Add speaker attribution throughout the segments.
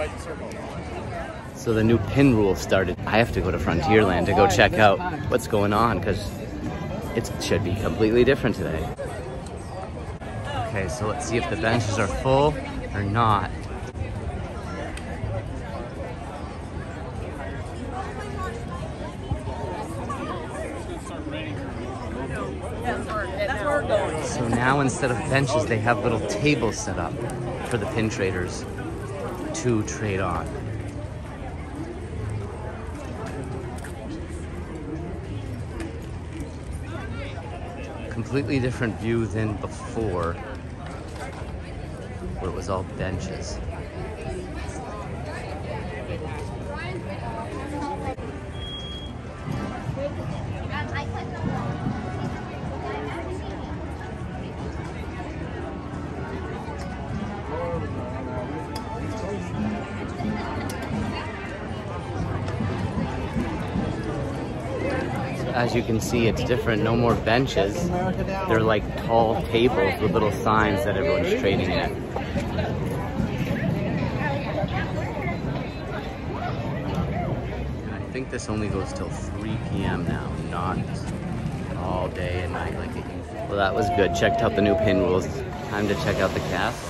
Speaker 1: white circle.
Speaker 2: So the new pin rule started. I have to go to Frontierland to go check out what's going on because it should be completely different today. Okay, so let's see if the benches are full or not. So now instead of benches, they have little tables set up for the pin traders to trade on. Completely different view than before, where it was all benches. As you can see, it's different. No more benches. They're like tall tables with little signs that everyone's trading at. I think this only goes till 3 p.m. now, not all day and night like it used to. Well, that was good. Checked out the new pin rules. Time to check out the castle.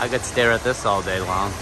Speaker 2: I could stare at this all day long.